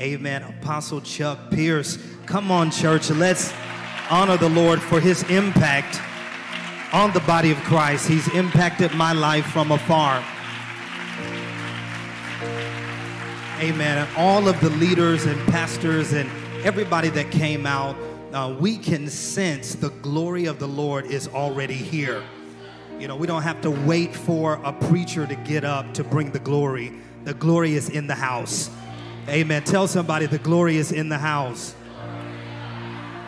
Amen. Apostle Chuck Pierce. Come on, church. Let's honor the Lord for his impact on the body of Christ. He's impacted my life from afar. Amen. And all of the leaders and pastors and everybody that came out, uh, we can sense the glory of the Lord is already here. You know, we don't have to wait for a preacher to get up to bring the glory. The glory is in the house. Amen. Tell somebody the glory is in the house.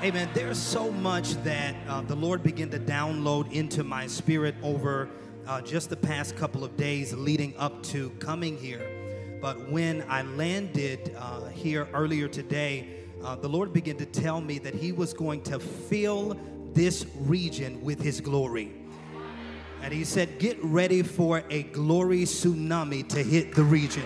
Amen. There's so much that uh, the Lord began to download into my spirit over uh, just the past couple of days leading up to coming here. But when I landed uh, here earlier today, uh, the Lord began to tell me that He was going to fill this region with His glory. And He said, Get ready for a glory tsunami to hit the region.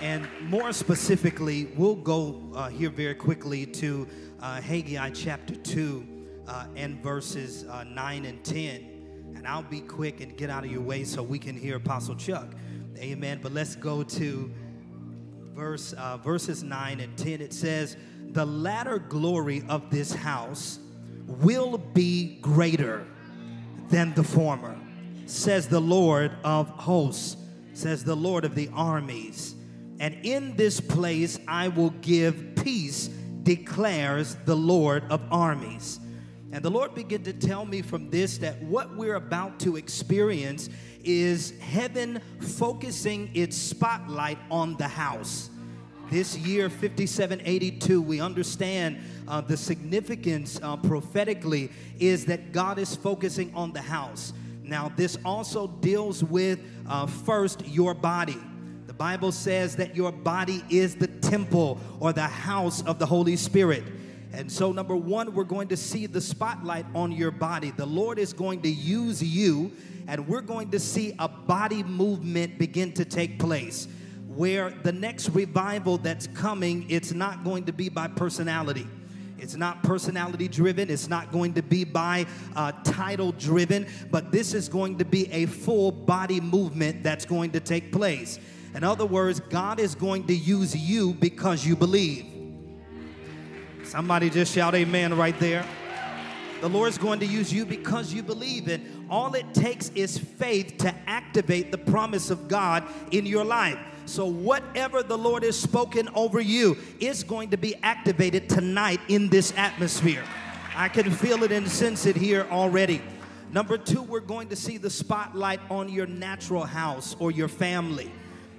And more specifically, we'll go uh, here very quickly to uh, Haggai chapter 2 uh, and verses uh, 9 and 10. And I'll be quick and get out of your way so we can hear Apostle Chuck. Amen. But let's go to verse uh, verses 9 and 10. It says, The latter glory of this house will be greater than the former, says the Lord of hosts, says the Lord of the armies. And in this place I will give peace, declares the Lord of armies. And the Lord began to tell me from this that what we're about to experience is heaven focusing its spotlight on the house. This year, 5782, we understand uh, the significance uh, prophetically is that God is focusing on the house. Now, this also deals with uh, first your body. Bible says that your body is the temple or the house of the Holy Spirit. And so, number one, we're going to see the spotlight on your body. The Lord is going to use you, and we're going to see a body movement begin to take place. Where the next revival that's coming, it's not going to be by personality. It's not personality driven. It's not going to be by uh, title driven, but this is going to be a full body movement that's going to take place. In other words, God is going to use you because you believe. Somebody just shout amen right there. The Lord's going to use you because you believe it. All it takes is faith to activate the promise of God in your life. So, whatever the Lord has spoken over you is going to be activated tonight in this atmosphere. I can feel it and sense it here already. Number two, we're going to see the spotlight on your natural house or your family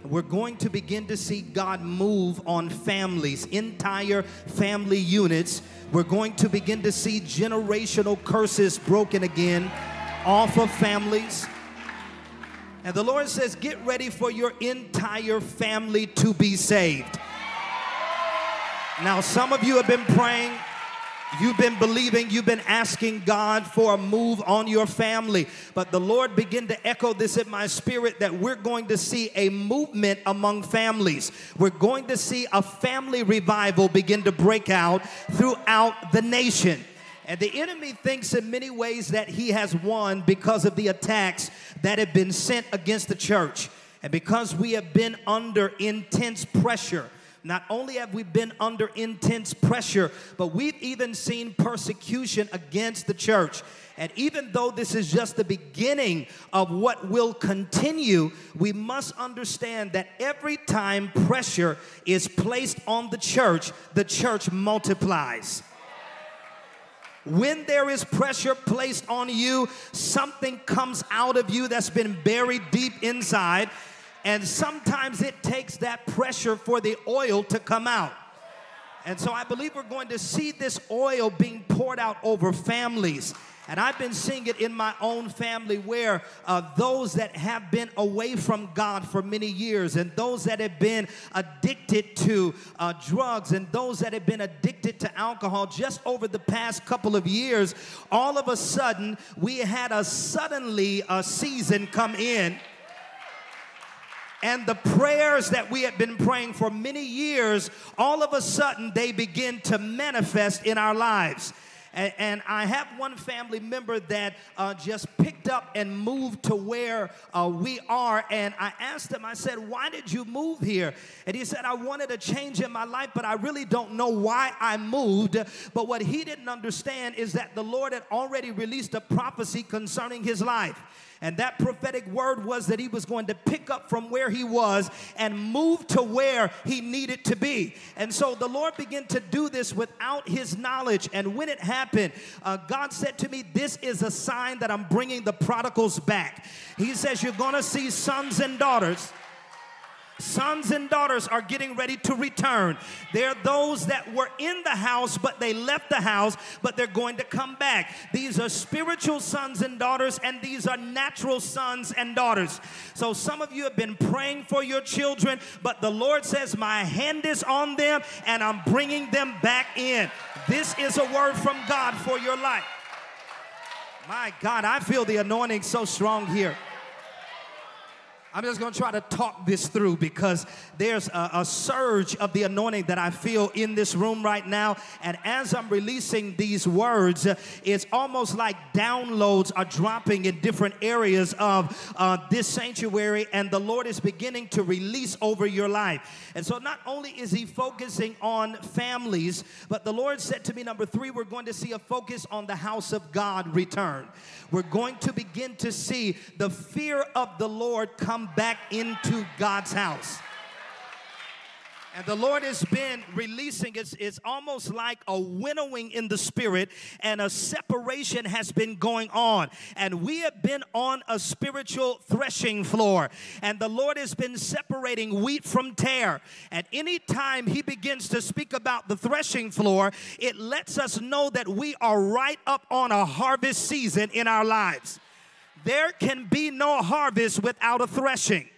we're going to begin to see God move on families, entire family units. We're going to begin to see generational curses broken again off of families. And the Lord says, Get ready for your entire family to be saved. Now, some of you have been praying You've been believing, you've been asking God for a move on your family. But the Lord began to echo this in my spirit that we're going to see a movement among families. We're going to see a family revival begin to break out throughout the nation. And the enemy thinks in many ways that he has won because of the attacks that have been sent against the church. And because we have been under intense pressure not only have we been under intense pressure, but we've even seen persecution against the church. And even though this is just the beginning of what will continue, we must understand that every time pressure is placed on the church, the church multiplies. When there is pressure placed on you, something comes out of you that's been buried deep inside and sometimes it takes that pressure for the oil to come out. And so I believe we're going to see this oil being poured out over families. And I've been seeing it in my own family where uh, those that have been away from God for many years, and those that have been addicted to uh, drugs, and those that have been addicted to alcohol just over the past couple of years, all of a sudden we had a suddenly a season come in and the prayers that we had been praying for many years, all of a sudden they begin to manifest in our lives. And, and I have one family member that uh, just picked up and moved to where uh, we are. And I asked him, I said, Why did you move here? And he said, I wanted a change in my life, but I really don't know why I moved. But what he didn't understand is that the Lord had already released a prophecy concerning his life. And that prophetic word was that he was going to pick up from where he was and move to where he needed to be. And so the Lord began to do this without his knowledge. And when it happened, uh, God said to me, This is a sign that I'm bringing the prodigals back. He says, You're going to see sons and daughters Sons and daughters are getting ready to return. They're those that were in the house, but they left the house, but they're going to come back. These are spiritual sons and daughters, and these are natural sons and daughters. So some of you have been praying for your children, but the Lord says, My hand is on them, and I'm bringing them back in. This is a word from God for your life. My God, I feel the anointing so strong here. I'm just going to try to talk this through because there's a, a, surge of the anointing that I feel in this room right now. And as I'm releasing these words, it's almost like downloads are dropping in different areas of uh, this sanctuary, and the Lord is beginning to release over your life. And so, not only is He focusing on families, but the Lord said to me, number three, we're going to see a focus on the house of God return. We're going to begin to see the fear of the Lord come come back into God's house. And the Lord has been releasing, it's, it's almost like a winnowing in the spirit, and a separation has been going on. And we have been on a spiritual threshing floor, and the Lord has been separating wheat from tare. At any time He begins to speak about the threshing floor, it lets us know that we are right up on a harvest season in our lives. There can be no harvest without a threshing.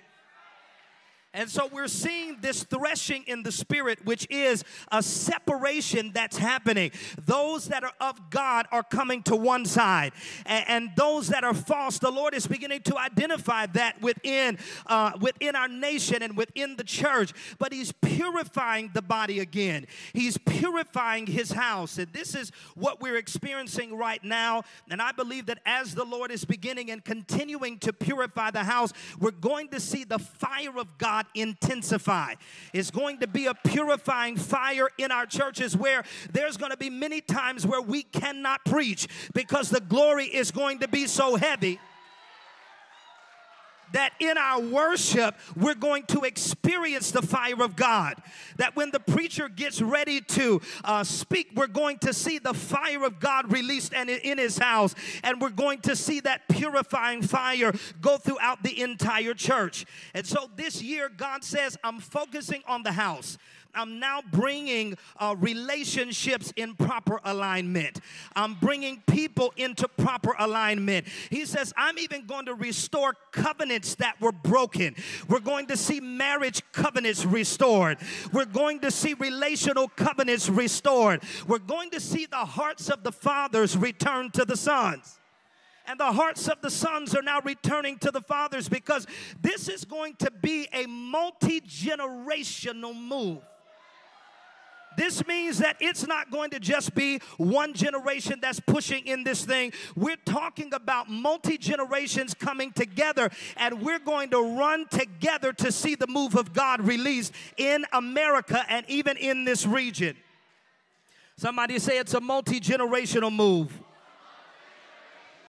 And so we're seeing this threshing in the spirit, which is a separation that's happening. Those that are of God are coming to one side, and, and those that are false, the Lord is beginning to identify that within uh, within our nation and within the church. But He's purifying the body again. He's purifying His house, and this is what we're experiencing right now. And I believe that as the Lord is beginning and continuing to purify the house, we're going to see the fire of God intensify. It's going to be a purifying fire in our churches where there's going to be many times where we cannot preach because the glory is going to be so heavy that in our worship, we're going to experience the fire of God. That when the preacher gets ready to uh, speak, we're going to see the fire of God released and in his house, and we're going to see that purifying fire go throughout the entire church. And so this year, God says, I'm focusing on the house. I'm now bringing uh, relationships in proper alignment. I'm bringing people into proper alignment. He says, I'm even going to restore covenants that were broken. We're going to see marriage covenants restored. We're going to see relational covenants restored. We're going to see the hearts of the fathers return to the sons and the hearts of the sons are now returning to the fathers because this is going to be a multi generational move. This means that it's not going to just be one generation that's pushing in this thing. We're talking about multi generations coming together, and we're going to run together to see the move of God released in America and even in this region. Somebody say it's a multi generational move.